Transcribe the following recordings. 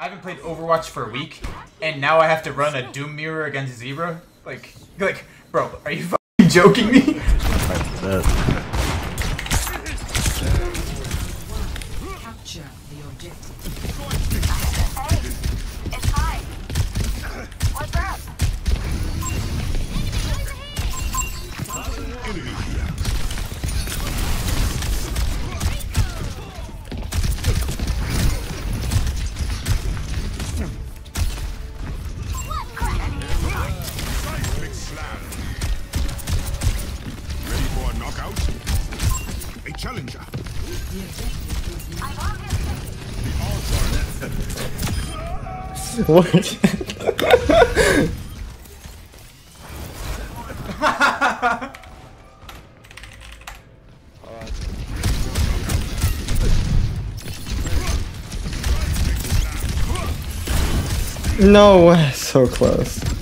I haven't played Overwatch for a week, and now I have to run a Doom mirror against ZBRA. Like, like, bro, are you fucking joking me? What? no way, so close.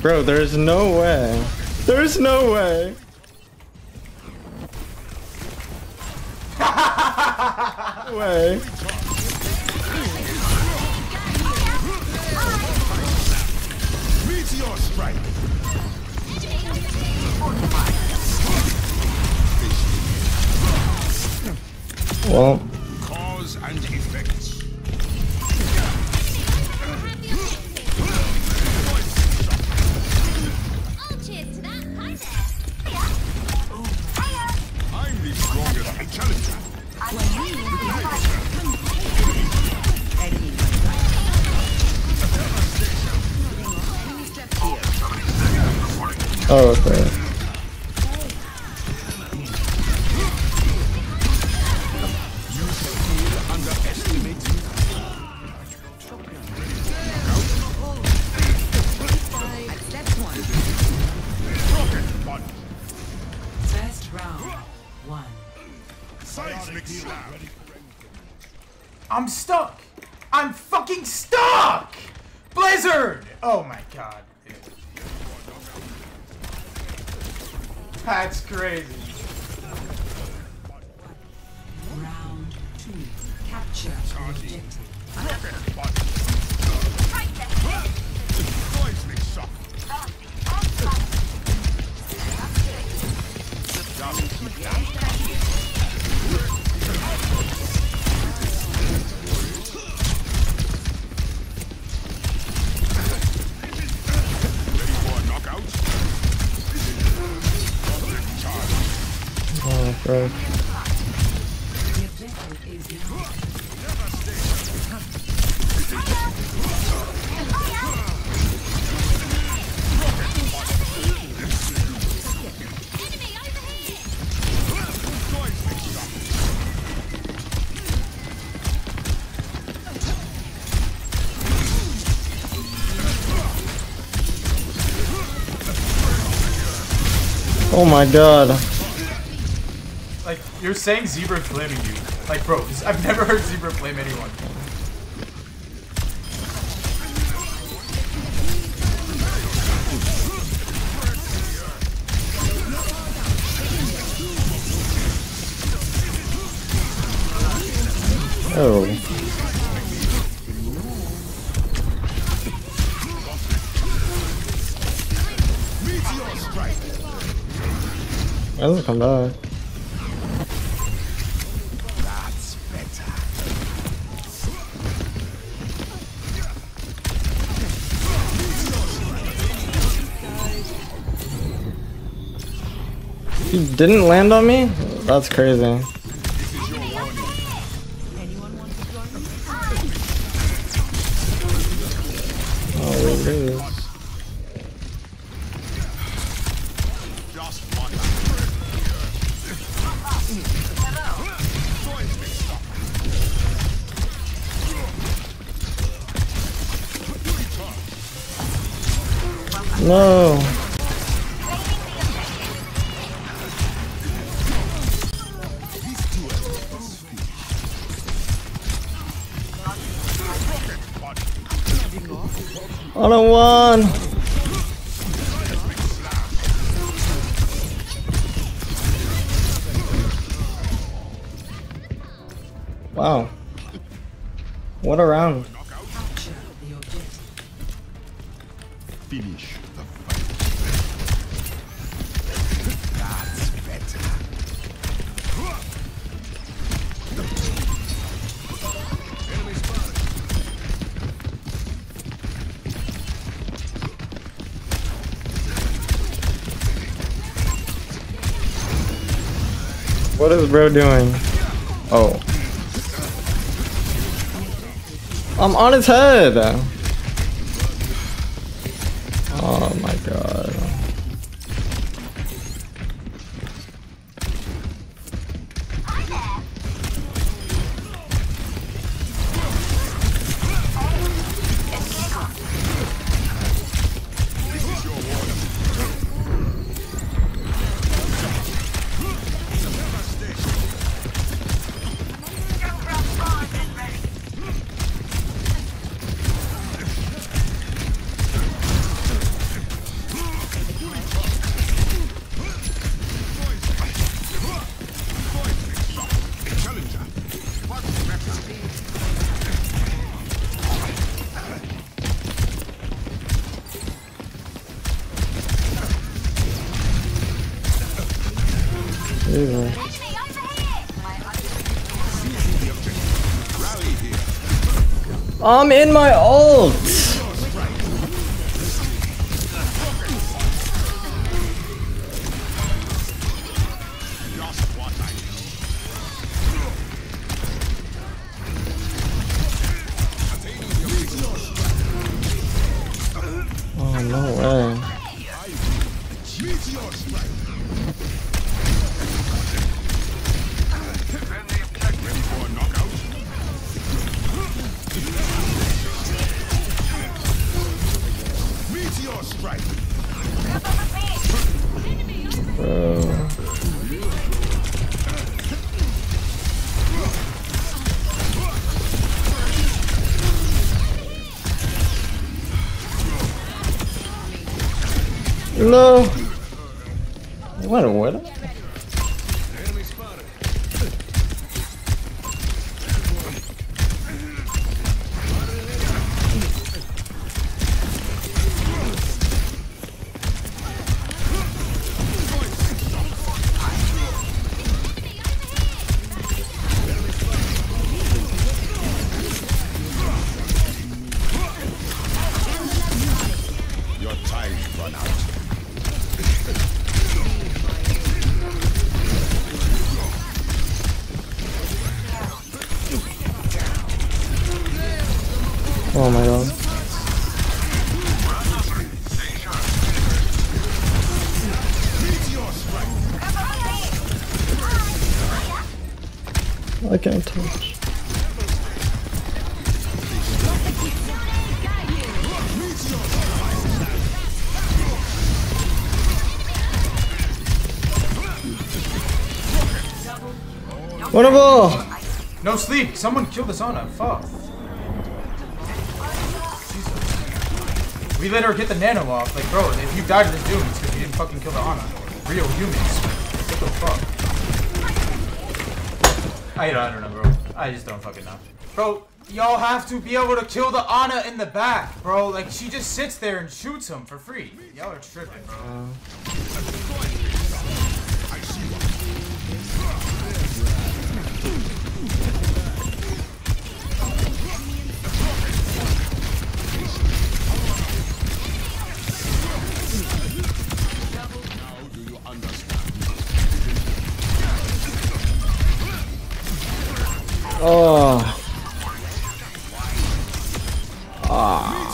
Bro, there's no way. There's no way. way. Meteor strike. Well, Oh, Seismic slam. I'm stuck. Capture the Oh my god. Like you're saying ZBRA flaming you. Like, bro, I've never heard ZBRA flame anyone. Oh. Come. That's better. He didn't land on me? That's crazy. No. On a one. Wow. What a round. Finish What is bro doing? Oh. I'm on his head. Oh my god. I'm in my ult. No. I can't touch. Winnable! No sleep. Someone kill the sauna. Fuck. We let her get the nano off. Like, bro, if you died to this doom, it's because you didn't fucking kill the Ana. Real humans. What the fuck? I don't, know, bro. I just don't fucking know. Bro, y'all have to be able to kill the Ana in the back, bro. Like, she just sits there and shoots him for free. Y'all are tripping, bro. I Oh. Ah.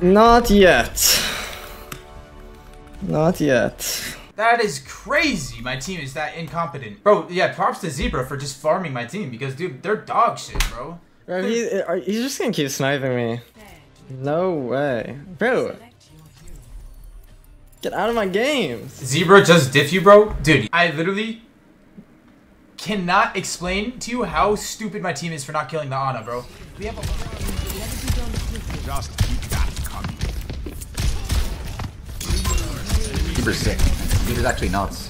Not yet. Not yet. That is crazy. My team is that incompetent. Bro, yeah, props to ZBRA for just farming my team because, dude, they're dog shit, bro. Bro, he, he's just gonna keep sniping me. No way. Bro. Get out of my games. ZBRA just diff you, bro. Dude, I literally cannot explain to you how stupid my team is for not killing the Ana, bro. We have a Just keep that coming. ZBRA's sick. ZBRA's actually nuts.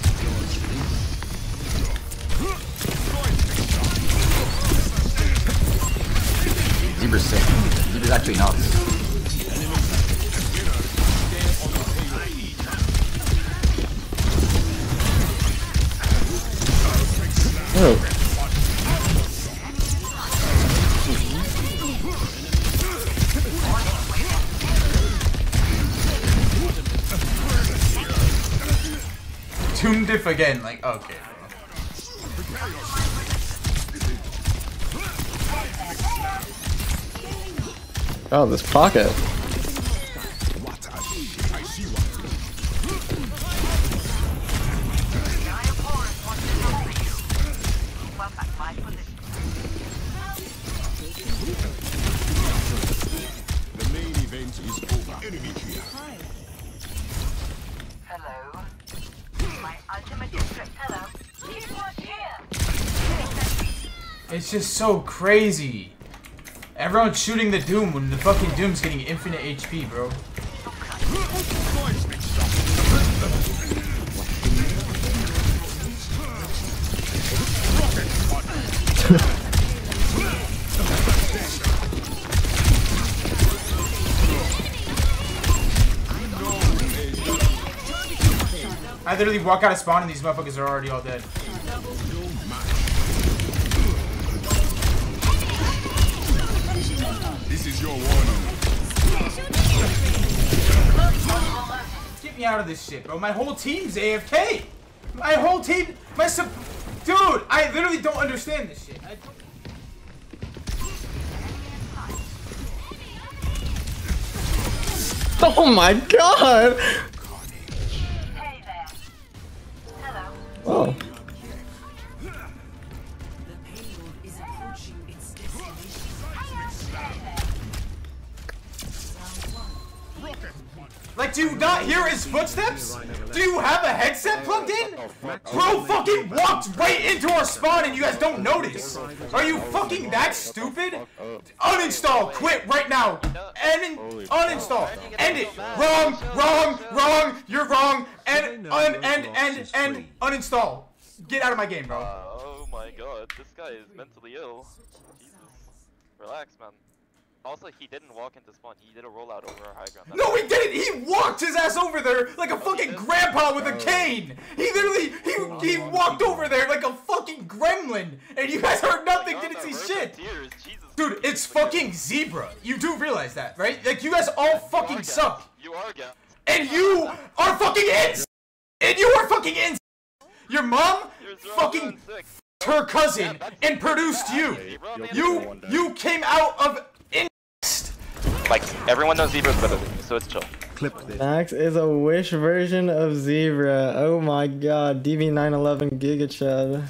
ZBRA's sick. ZBRA's actually nuts. Oh. Toon diff again. Like, okay. Oh, this pocket. It's just so crazy. Everyone's shooting the Doom when the fucking Doom's getting infinite HP, bro. I literally walk out of spawn and these motherfuckers are already all dead. Me out of this shit, bro. My whole team's AFK. My whole team, my sub, dude. I literally don't understand this shit. I don't- Oh my god! Hey there. Hello. Oh. Like, do you not hear his footsteps? Do you have a headset plugged in? Bro fucking walked right into our spawn and you guys don't notice. Are you fucking that stupid? Uninstall, quit right now. And uninstall. End it. Wrong, wrong, wrong. You're wrong. And un and and and uninstall. Get out of my game, bro. Uh, oh my god, this guy is mentally ill. Jesus. Relax, man. Also, he didn't walk into spawn, he did a rollout over our high ground. That's No, he didn't. He walked his ass over there like a fucking grandpa with a cane. He literally he he walked over there like a fucking gremlin, and you guys heard nothing, God, didn't see shit. Tears. Dude, it's fucking ZBRA. You do realize that, right? Like you guys all fucking Christ. suck, You are gassed. and you are fucking in, and you are fucking in. Your mom fucking and her cousin and produced you. You you came out of in. Like, everyone knows ZBRA's better than you, so it's chill. Clip this. Max is a wish version of ZBRA. Oh my god. DB911 Giga Chad.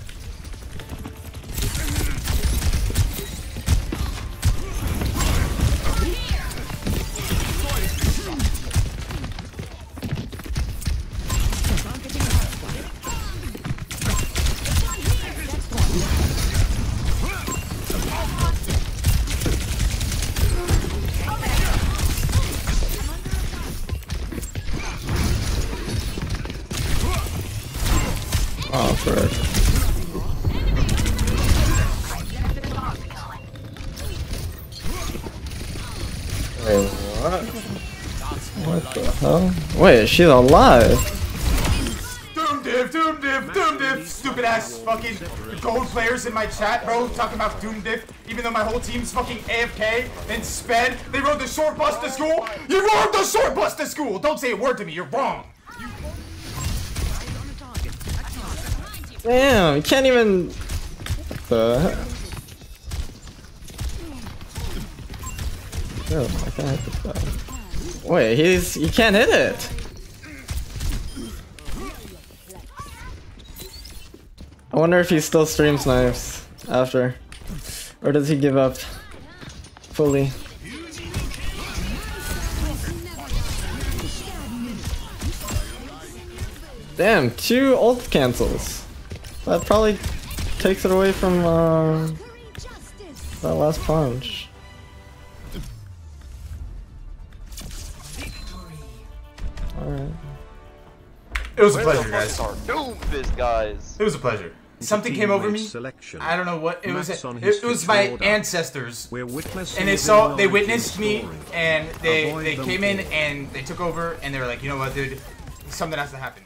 Oh, frick. Wait, what? What the hell? Wait, she's alive. Doom diff, doom diff, doom diff. Stupid ass fucking gold players in my chat, bro, talking about doom diff. Even though my whole team's fucking AFK and sped, they rode the short bus to school. You rode the short bus to school. Don't say a word to me. You're wrong. Damn, you can't even. Oh what the? Oh, this guy. Wait, he's he can't hit it. I wonder if he still streams knives after, or does he give up fully? Damn, two ult cancels. That probably takes it away from uh, that last punch. Alright. It was a Where pleasure, guys. fuck Doomfist guys? It was a pleasure. Something came over me. Selection. I don't know what it was. Max on It, it was my order. ancestors, and they saw, they witnessed me, and they Avoid they came in all. and they took over, and they were like, you know what, dude, something has to happen.